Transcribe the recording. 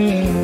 mm-hmm.